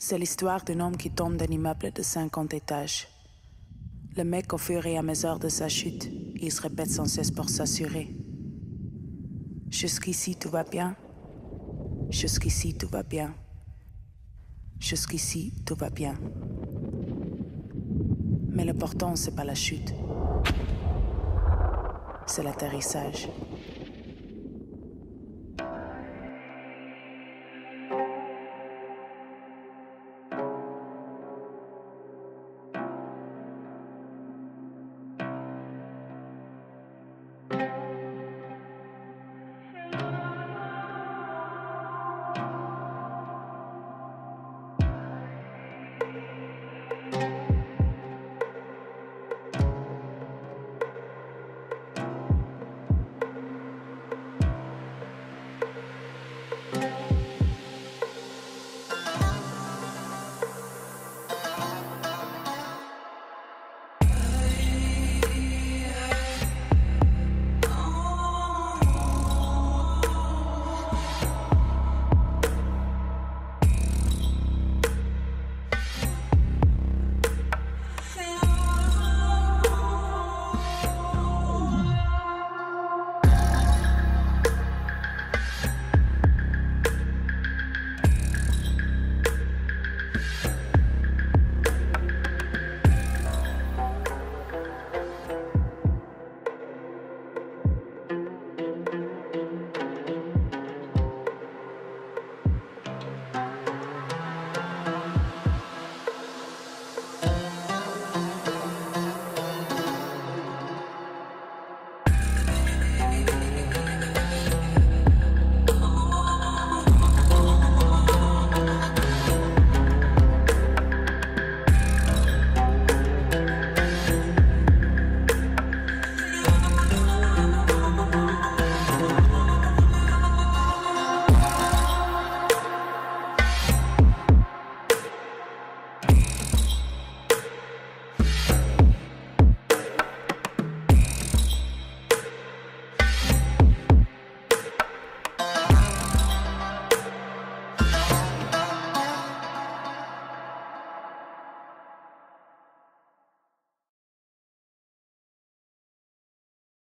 C'est l'histoire d'un homme qui tombe d'un immeuble de 50 étages. Le mec, au fur et à mesure de sa chute, il se répète sans cesse pour s'assurer. Jusqu'ici, tout va bien. Jusqu'ici, tout va bien. Jusqu'ici, tout va bien. Mais l'important, c'est pas la chute. C'est l'atterrissage.